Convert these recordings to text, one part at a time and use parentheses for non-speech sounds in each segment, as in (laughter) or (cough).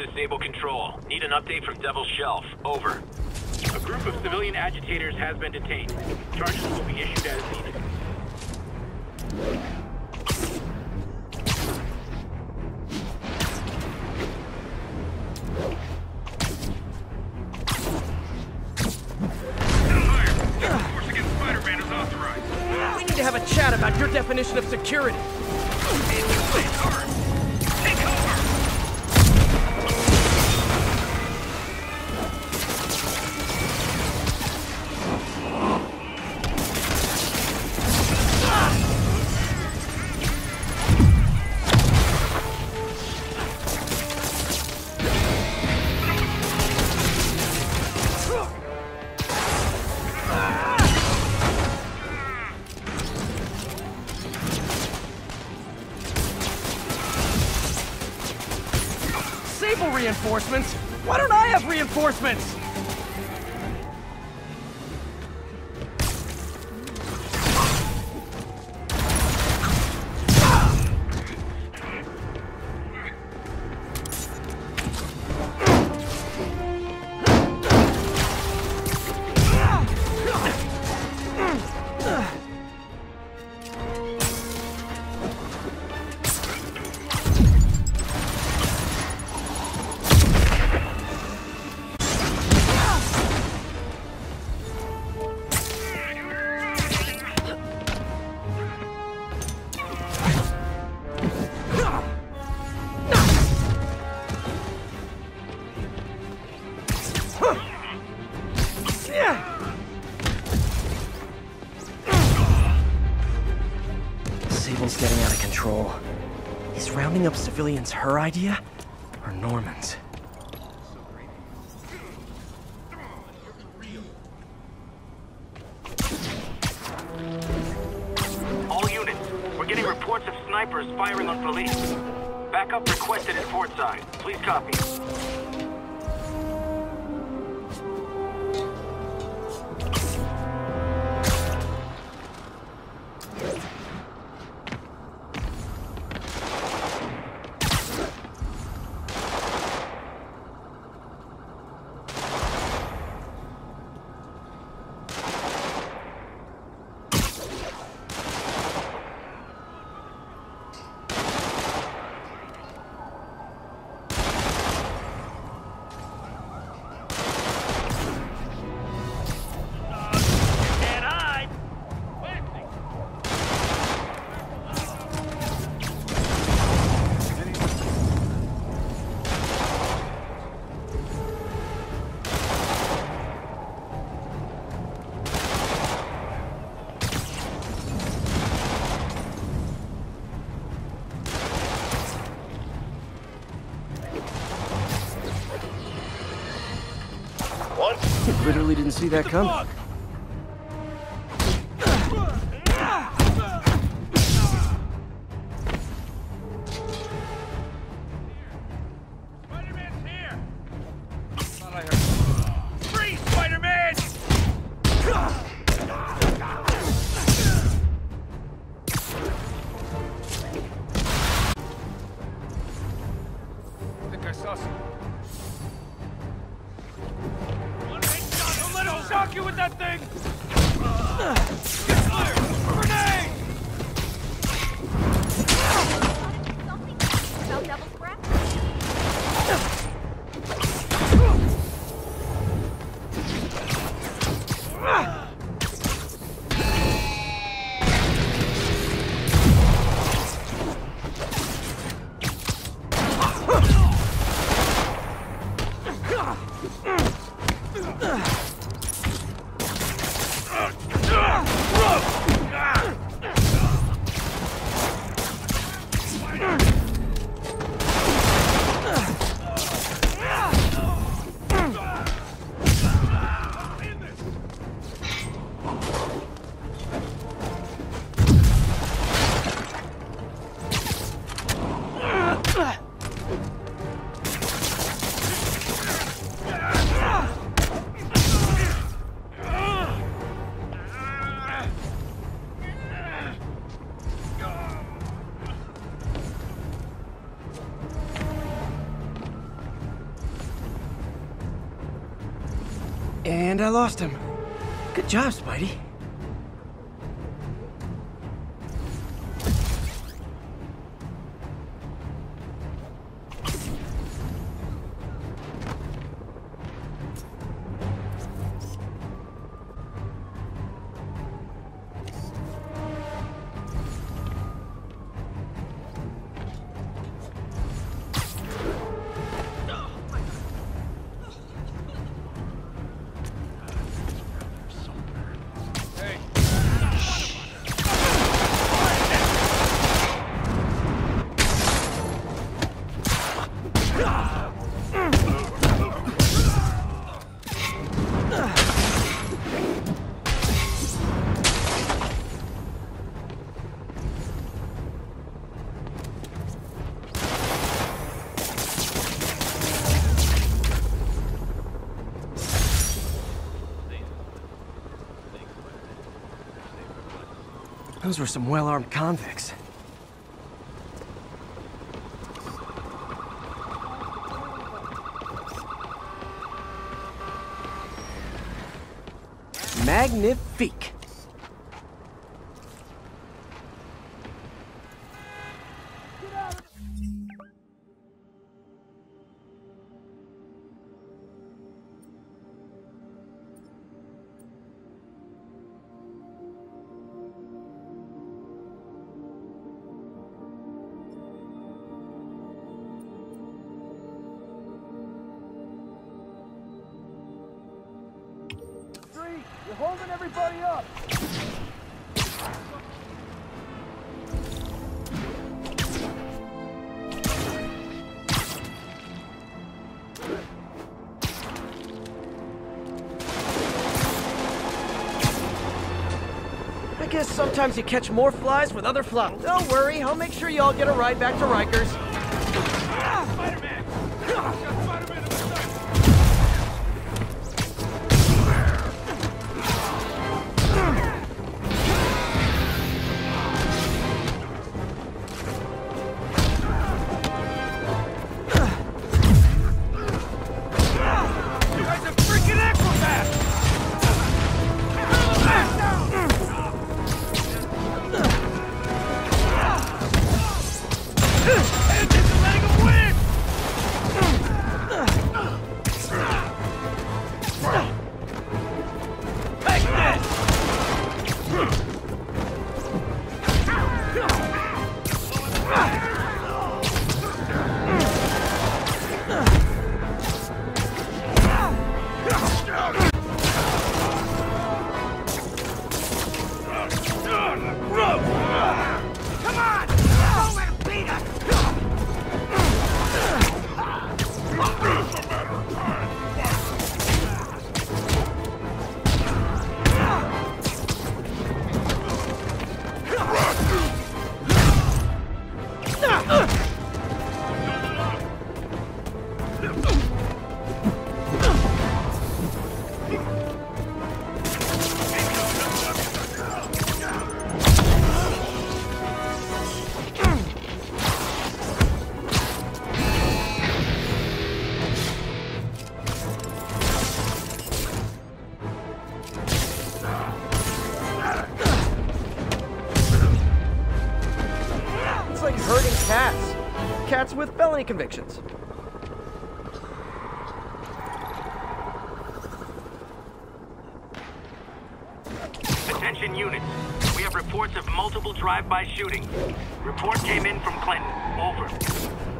This is Sable Control. Need an update from Devil's Shelf. Over. A group of civilian agitators has been detained. Charges will be issued as needed. We need to have a chat about your definition of security. Civilians her idea? Literally didn't see that coming. I lost him. Good job, Those were some well-armed convicts. Guess sometimes you catch more flies with other flies. Don't worry, I'll make sure you all get a ride back to Rikers. Ah! Spider-Man! Cats. Cats with felony convictions. Attention units. We have reports of multiple drive-by shootings. Report came in from Clinton. Over.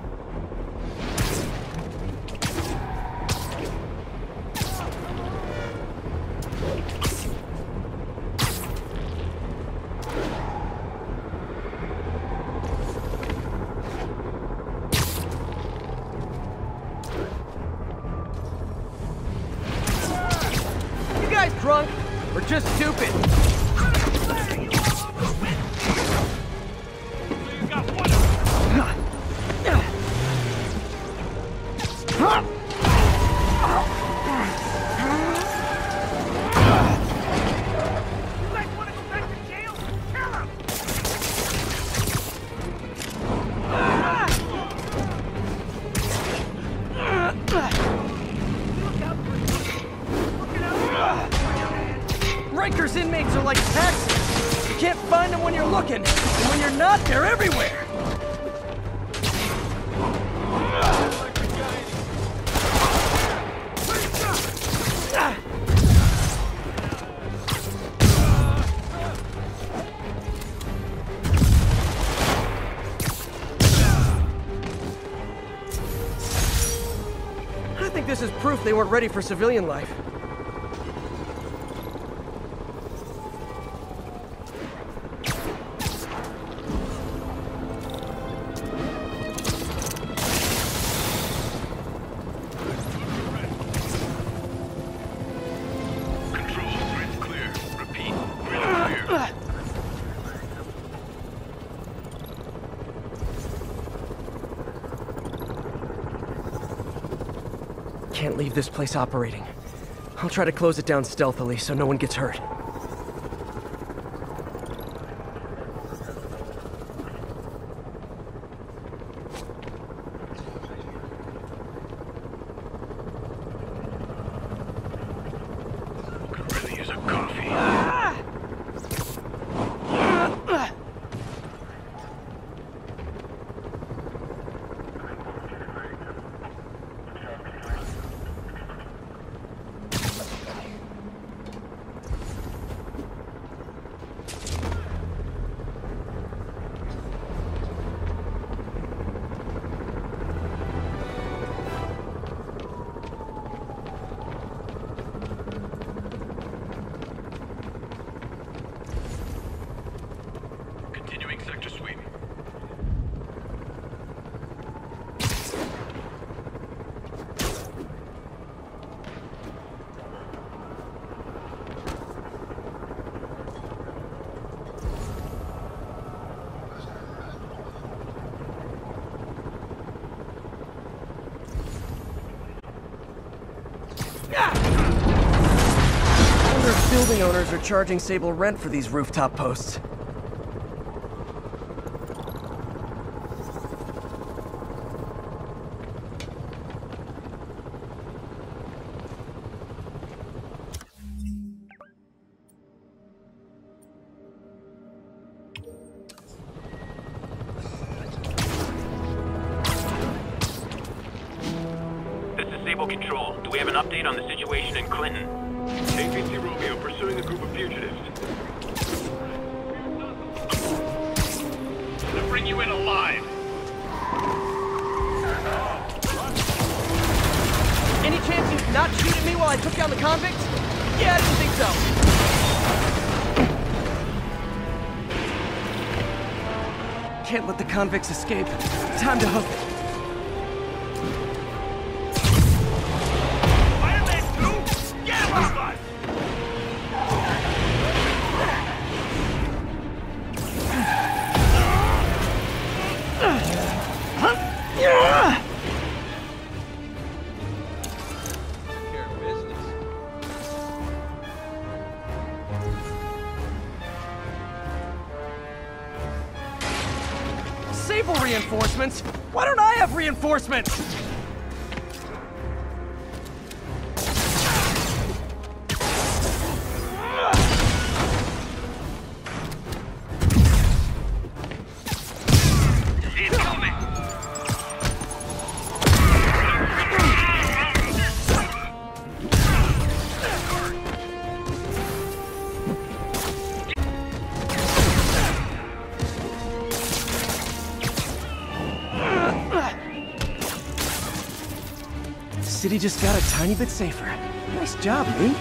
They weren't ready for civilian life. Can't leave this place operating. I'll try to close it down stealthily so no one gets hurt. Charging Sable rent for these rooftop posts. This is Sable Control. Do we have an update on the situation in Clinton? APC Romeo pursuing a group of fugitives. Bring you in alive. Any chance you'd not shoot at me while I took down the convicts? Yeah, I didn't think so. Can't let the convicts escape. Time to hook it. Just got a tiny bit safer. Nice job, Lee.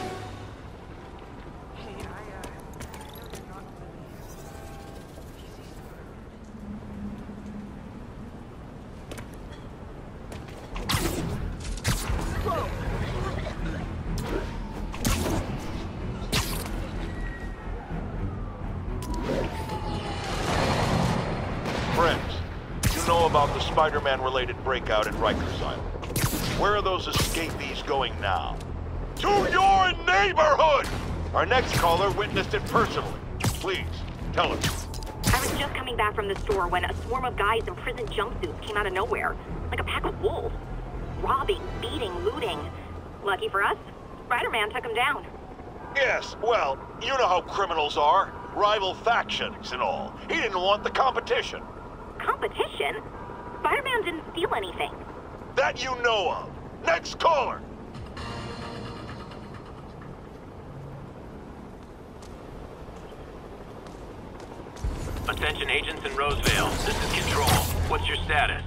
Friends, you know about the Spider-Man related breakout at Rikers Island. Where are those escapees going now? To your neighborhood! Our next caller witnessed it personally. Please, tell us. I was just coming back from the store when a swarm of guys in prison jumpsuits came out of nowhere, like a pack of wolves. Robbing, beating, looting. Lucky for us, Spider-Man took them down. Yes, well, you know how criminals are. Rival factions and all. He didn't want the competition. Competition? Spider-Man didn't steal anything. That you know of. Next caller! Attention agents in Roseville. This is Control. What's your status?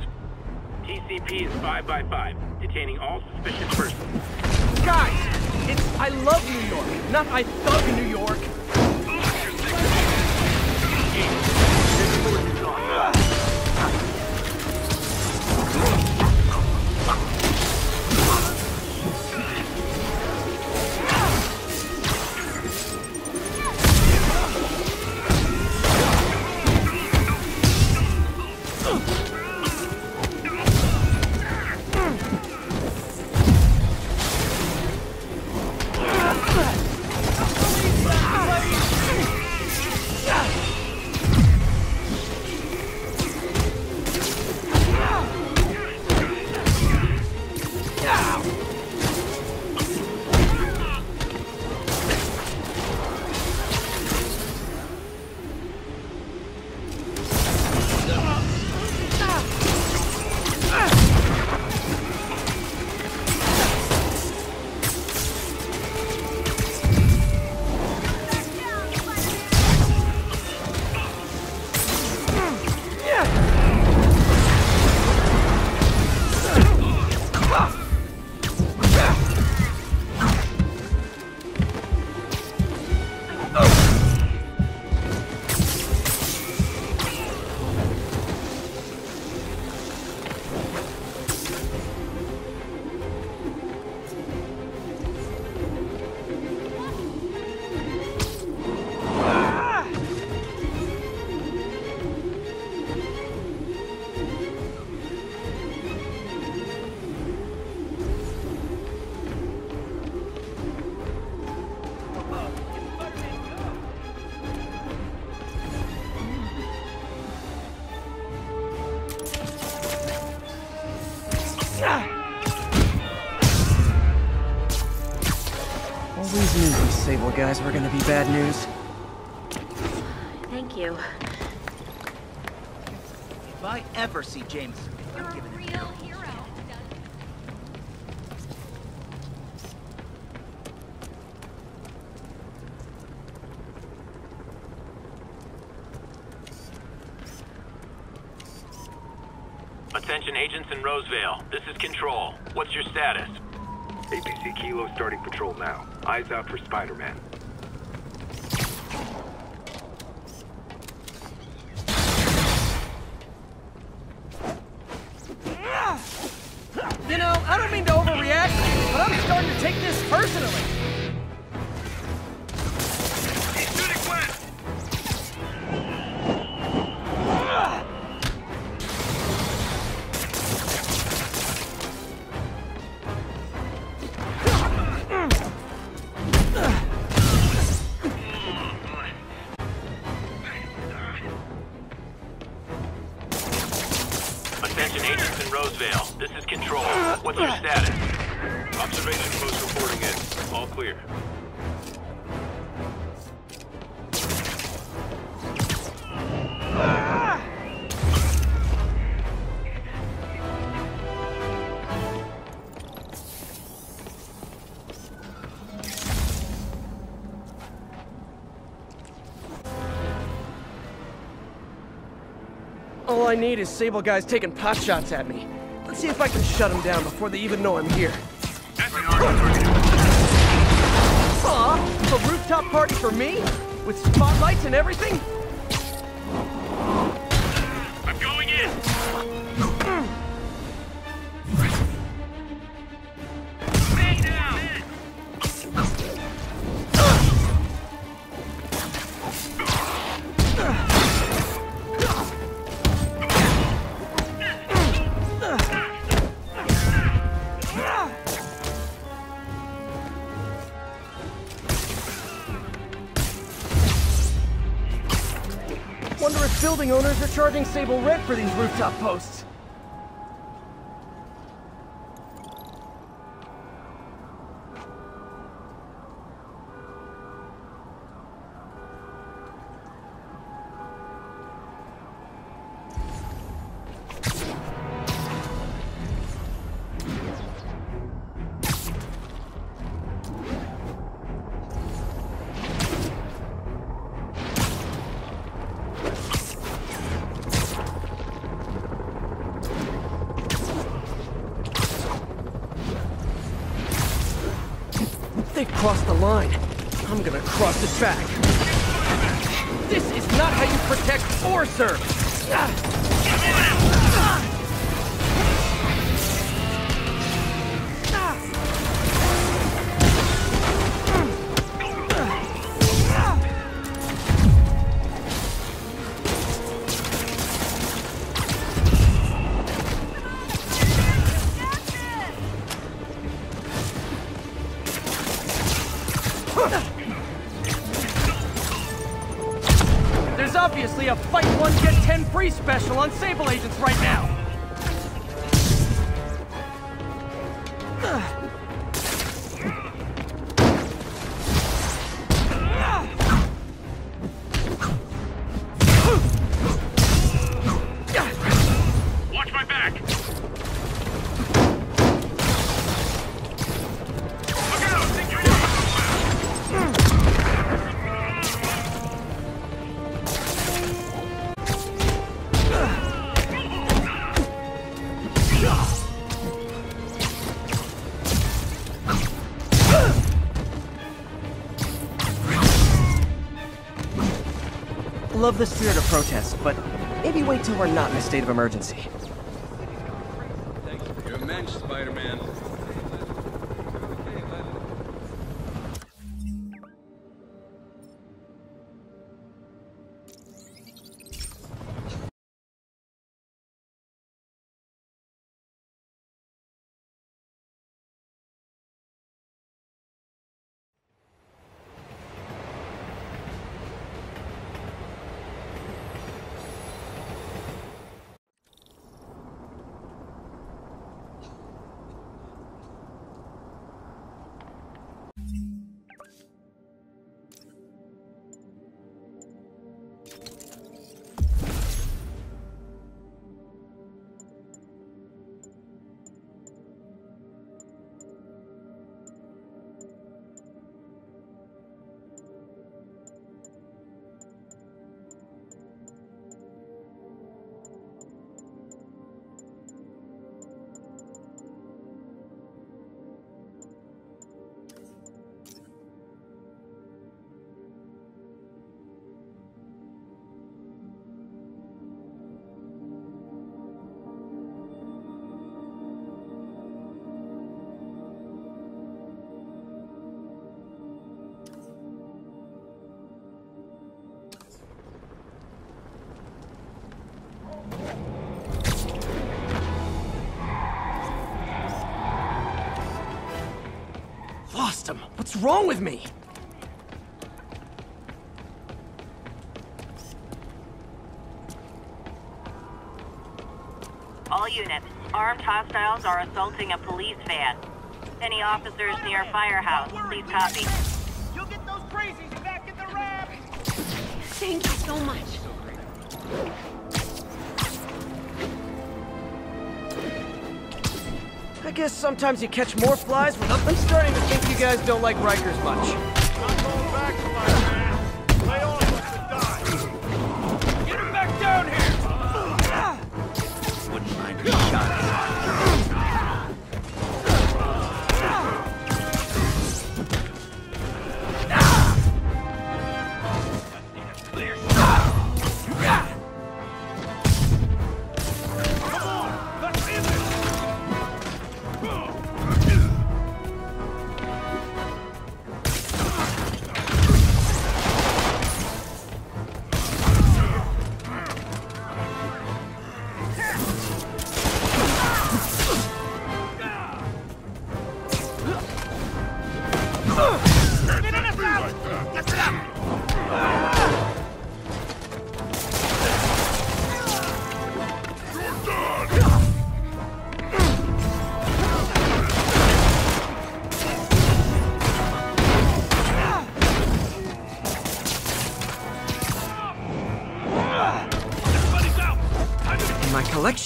TCP is 5 by 5 detaining all suspicious persons. Guys, it's I love New York, not I thug New York. Guys were gonna be bad news. Thank you. If I ever see James, I'm You're a giving real hero. Attention agents in Roseville. This is Control. What's your status? APC Kilo starting patrol now. Eyes out for Spider-Man. I need is Sable guys taking pot shots at me. Let's see if I can shut them down before they even know I'm here. Aw, a rooftop party for me? With spotlights and everything? Charging Sable rent for these rooftop posts. Crossed the line. I'm gonna cross it back. This is not how you protect or serve. Ah. Love the spirit of protest, but maybe wait till we're not in a state of emergency. What's wrong with me? All units, armed hostiles are assaulting a police van. Any officers near Firehouse, please copy. You'll get those crazies back in the ramp! Thank you so much. I guess sometimes you catch more flies with I'm starting to think you guys don't like Rikers much.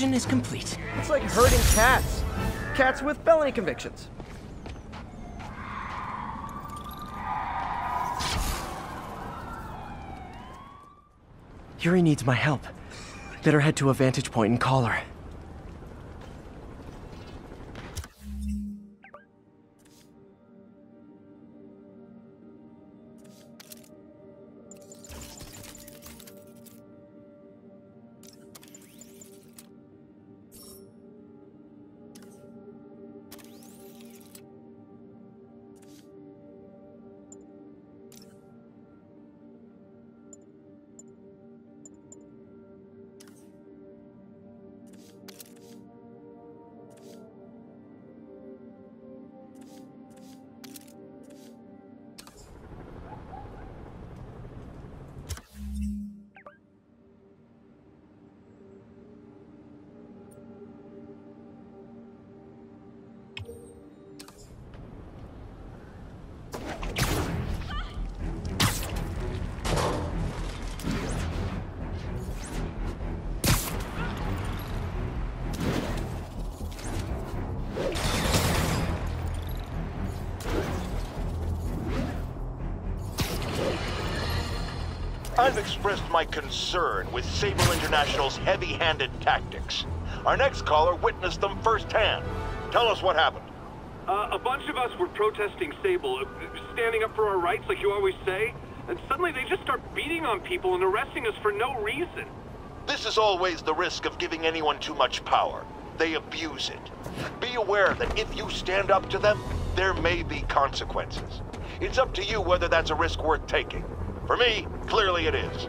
My collection is complete. It's like herding cats. Cats with felony convictions. Yuri needs my help. Better head to a vantage point and call her. I've expressed my concern with Sable International's heavy-handed tactics. Our next caller witnessed them firsthand. Tell us what happened. Uh, a bunch of us were protesting Sable, uh, standing up for our rights like you always say, and suddenly they just start beating on people and arresting us for no reason. This is always the risk of giving anyone too much power. They abuse it. Be aware that if you stand up to them, there may be consequences. It's up to you whether that's a risk worth taking. For me, clearly it is.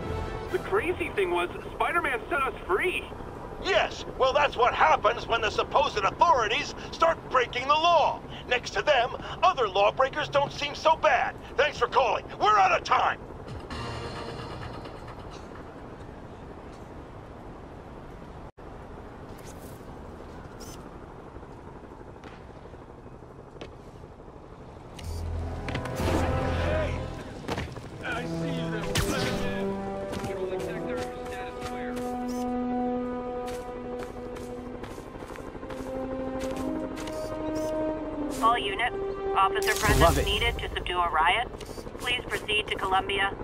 The crazy thing was, Spider-Man set us free. Yes, well that's what happens when the supposed authorities start breaking the law. Next to them, other lawbreakers don't seem so bad. Thanks for calling. We're out of time. All units, officer presence needed to subdue a riot. Please proceed to Columbia.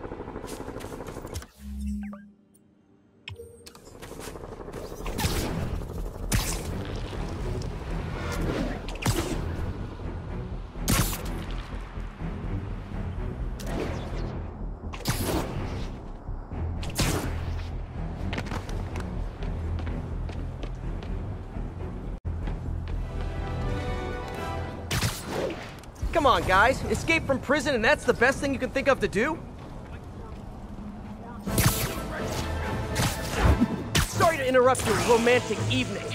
On, guys. Escape from prison and that's the best thing you can think of to do? Sorry to interrupt your romantic evening.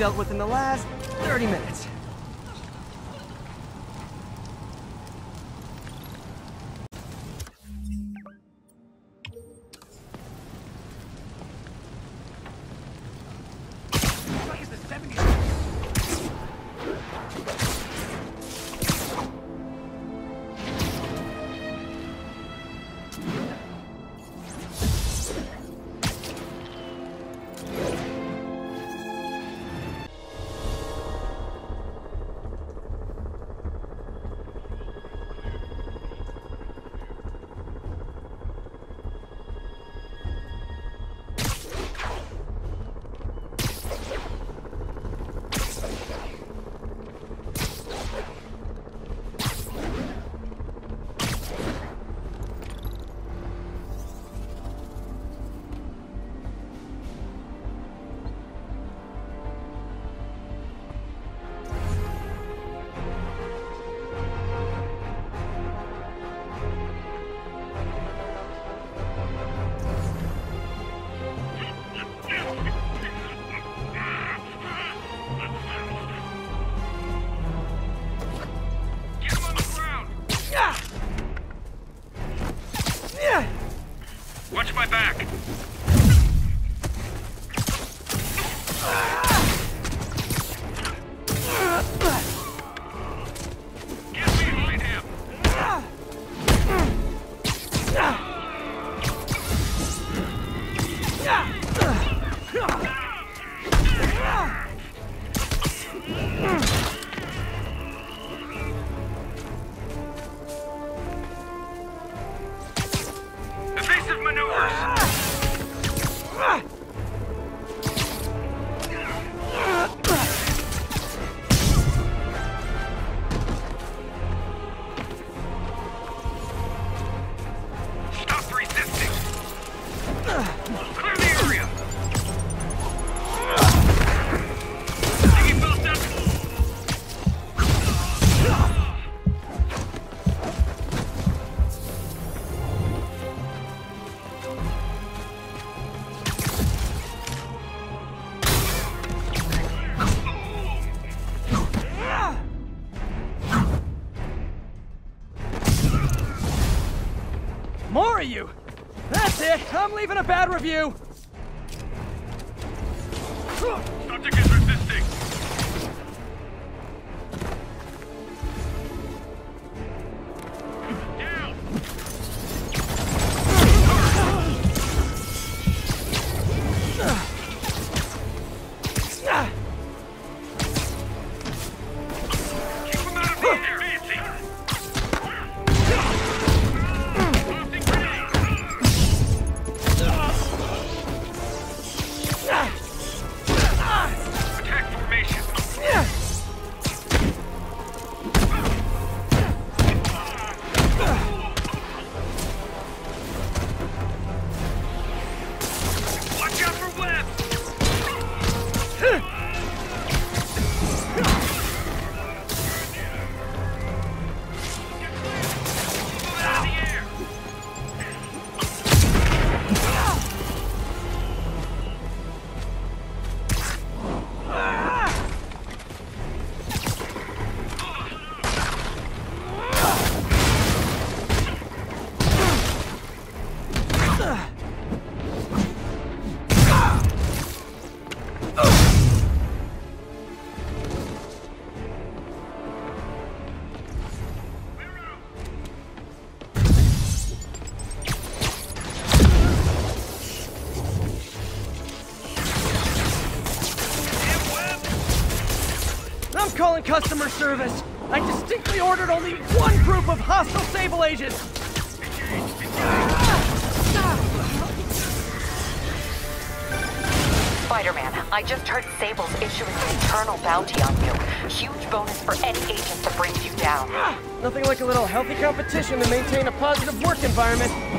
Dealt with in the last 30 minutes. Leaving a bad review! I'm customer service! I distinctly ordered only one group of hostile Sable agents! Spider-Man, I just heard Sable's issuing an eternal bounty on you. Huge bonus for any agent that brings you down. Nothing like a little healthy competition to maintain a positive work environment.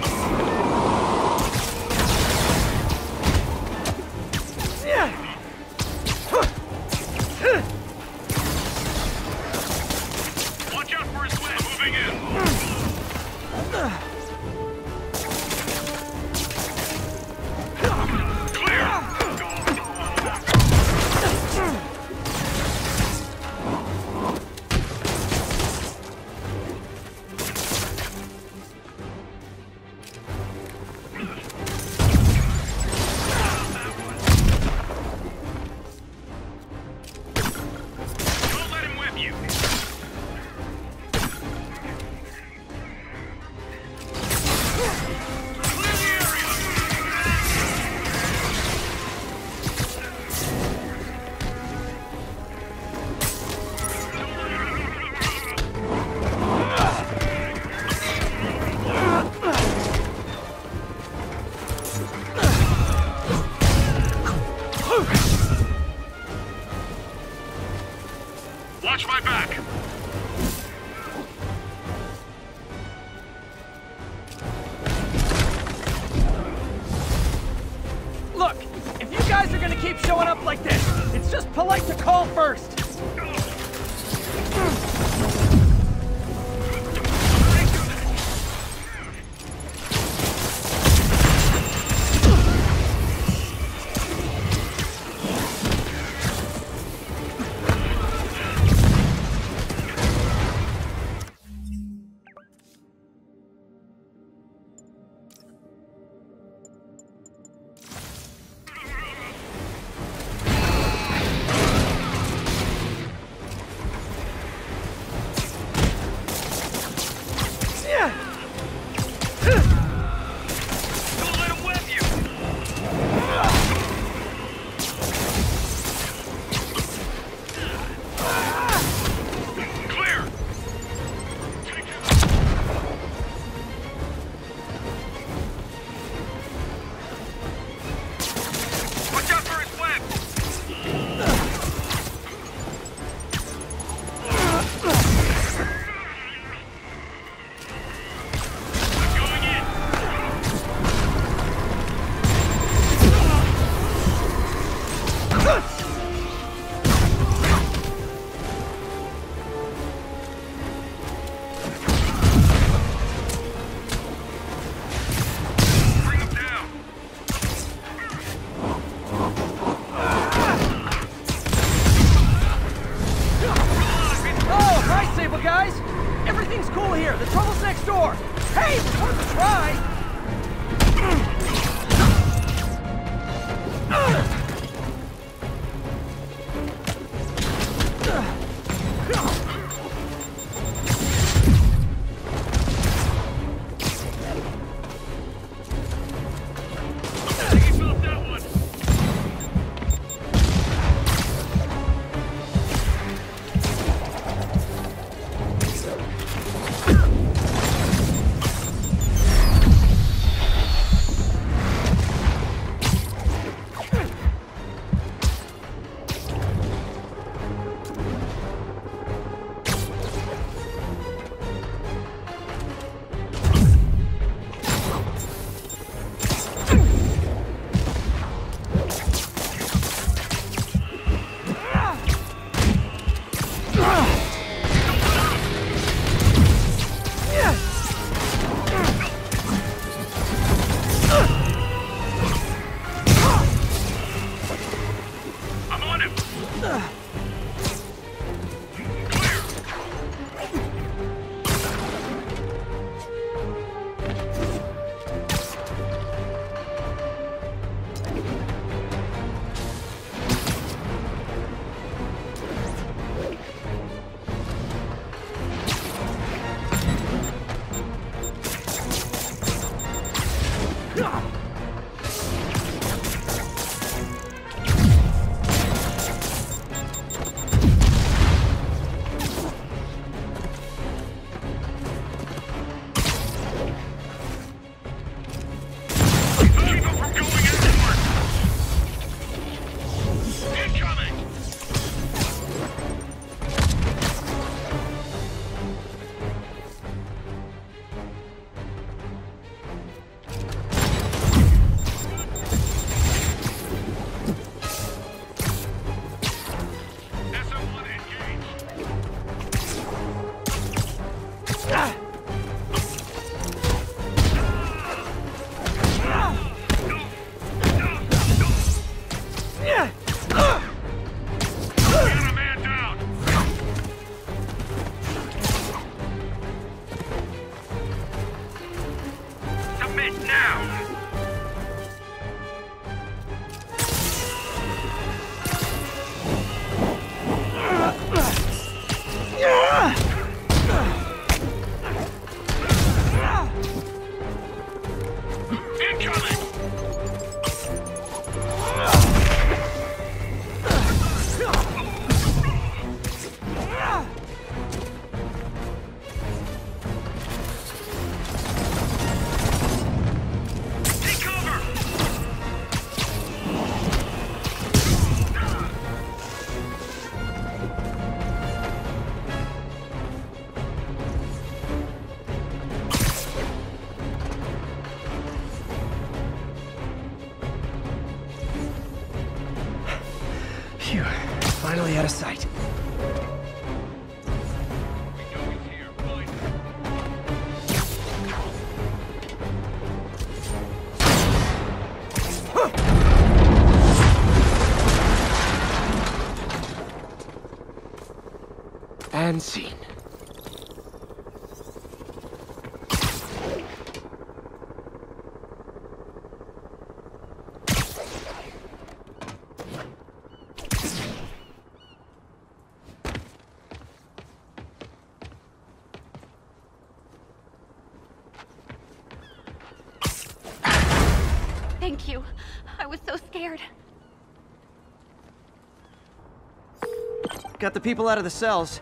Got the people out of the cells.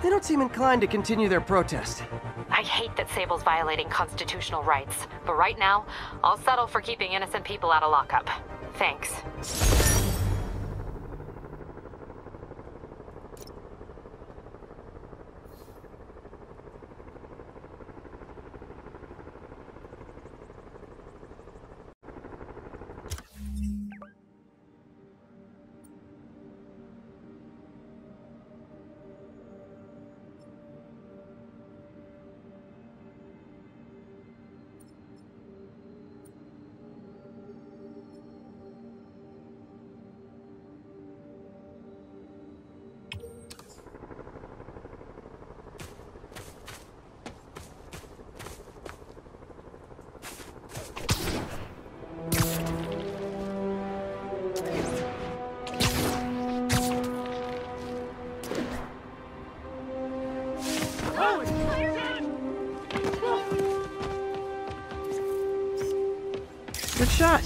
They don't seem inclined to continue their protest. I hate that Sable's violating constitutional rights, but right now, I'll settle for keeping innocent people out of lockup. Thanks. Shot.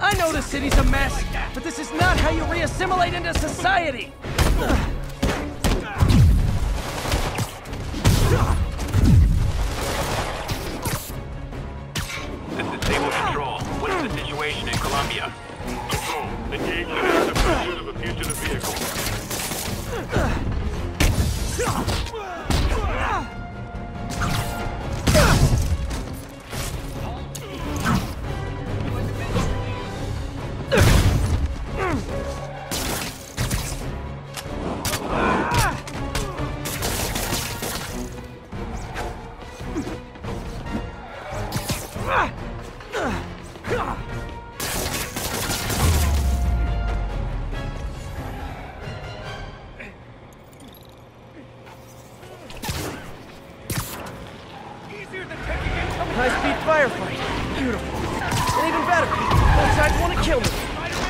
I know the city's a mess, but this is not how you re-assimilate into society!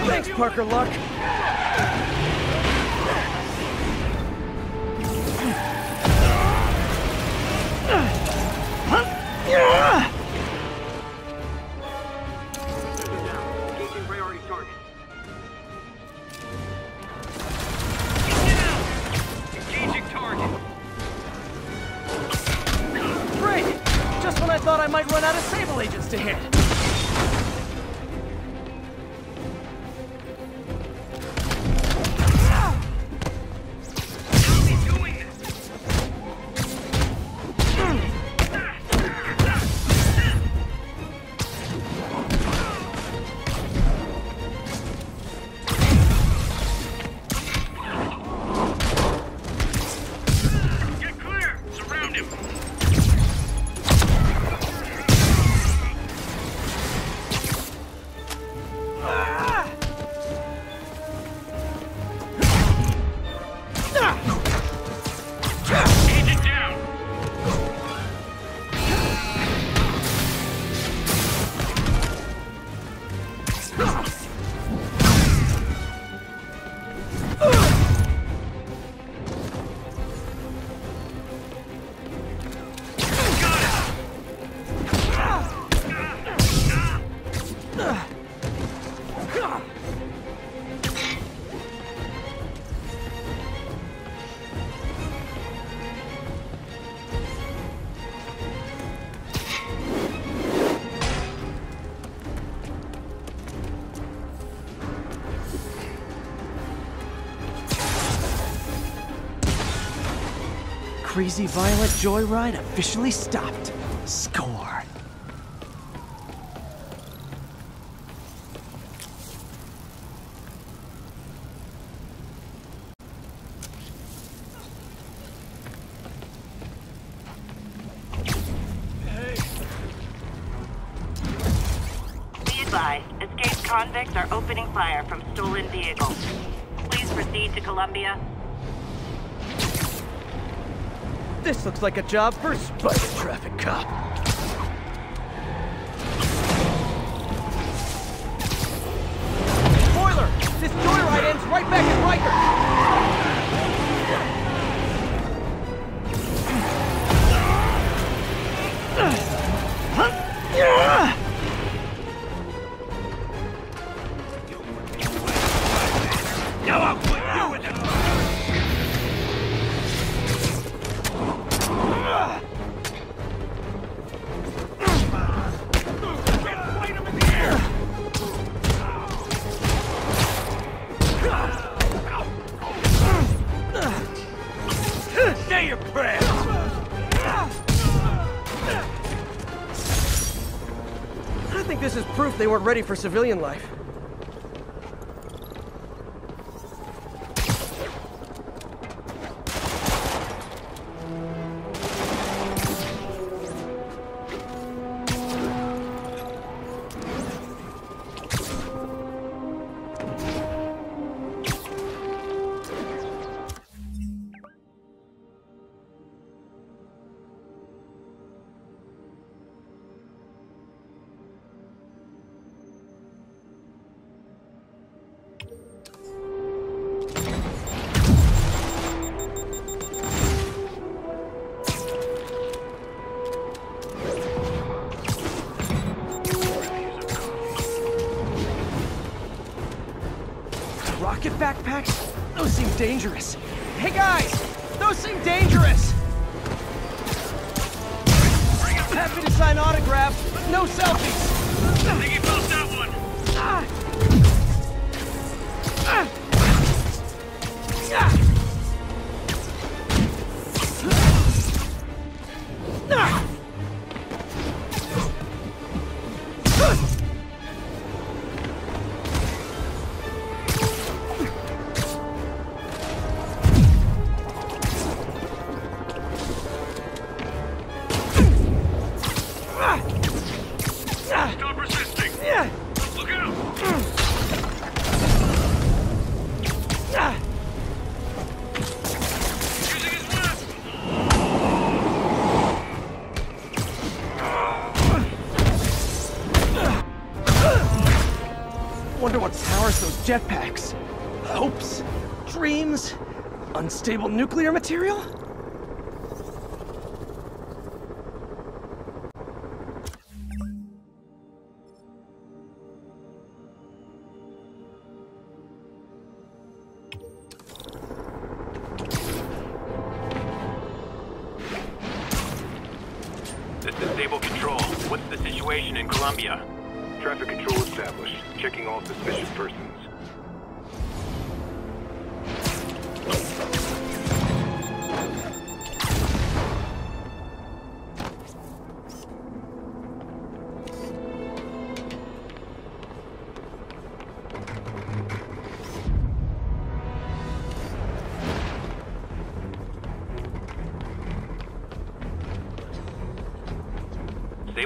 Thanks, Parker Luck. Great! Just when I thought I might run out of Sable agents to hit. Crazy Violet Joyride officially stopped. Score. This looks like a job for a Spider Traffic Cop. ready for civilian life. dangerous. Hey guys, stable nuclear material?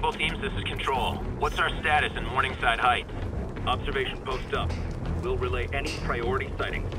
Bravo teams, this is Control. What's our status in Morningside Heights? Observation post up. We'll relay any priority sightings.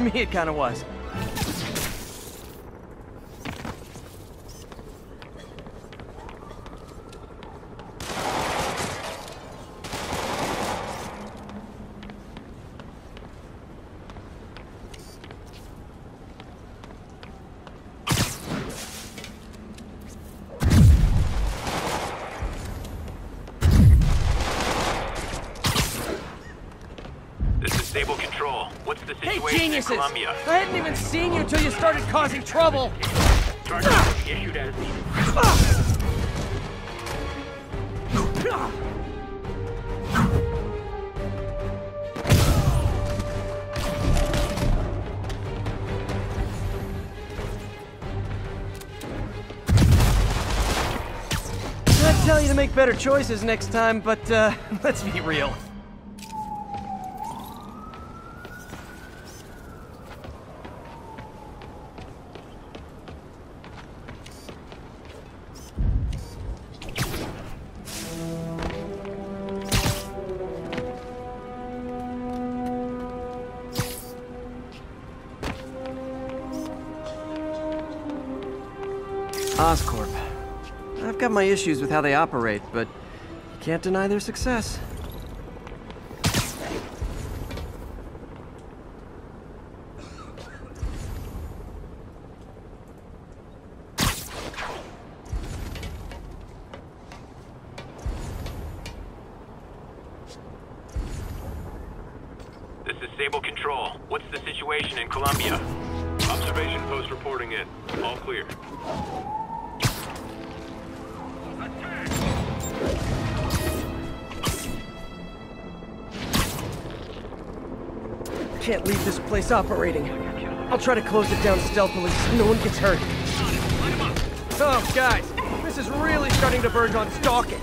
Me it kinda was. Trouble! Charges tell you to make better choices next time, but uh, (laughs) let's be real. My issues with how they operate, but can't deny their success. This is Sable Control. What's the situation in Colombia? Observation post reporting in. All clear. Can't leave this place operating. I'll try to close it down stealthily so no one gets hurt. Oh, guys, this is really starting to verge on stalking.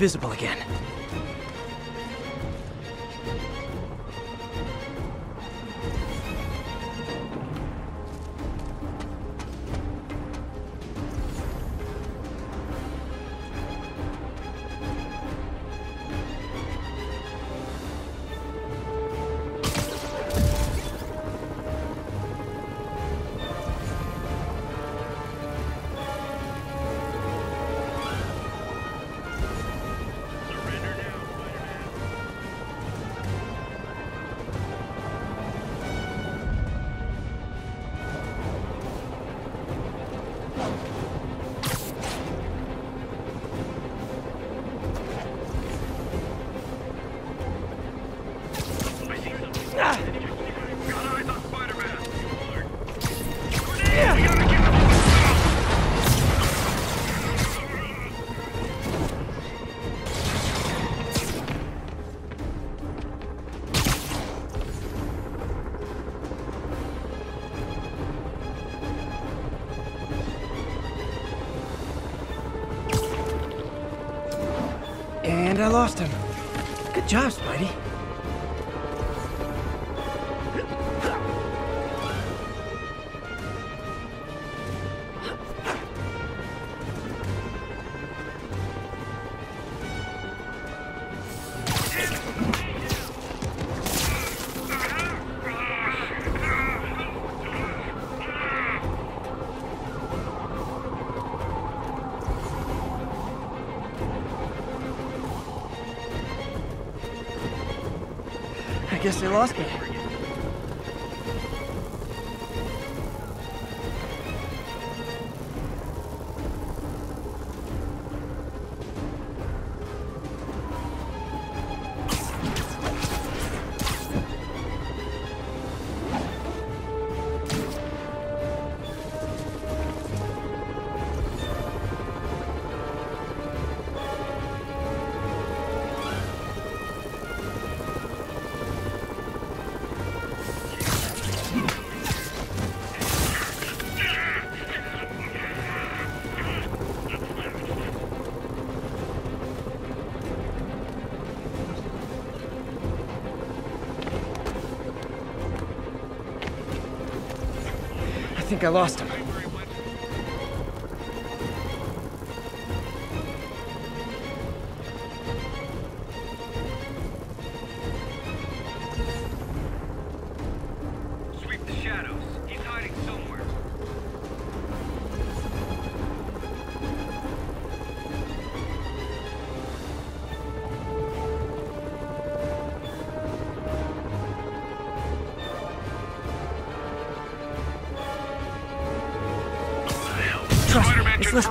Invisible again. I lost him. Good job, Spidey. They lost me. Think I lost him.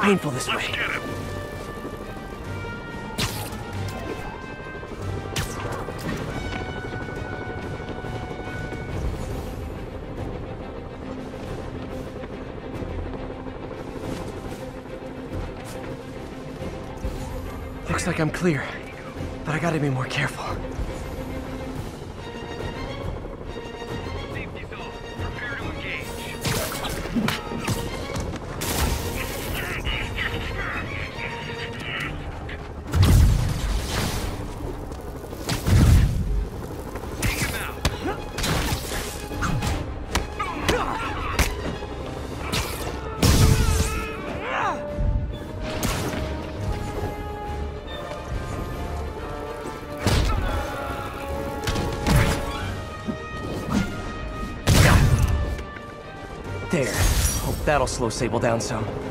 Painful this way. Looks like I'm clear, but I gotta be more careful. That'll slow Sable down some.